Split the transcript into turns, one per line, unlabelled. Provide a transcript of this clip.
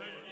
Yeah.